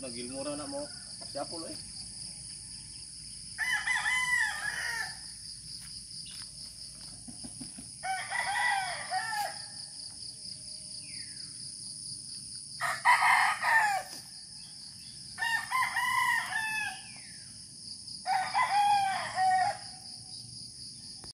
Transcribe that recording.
nagilmura na mo. Siya po eh.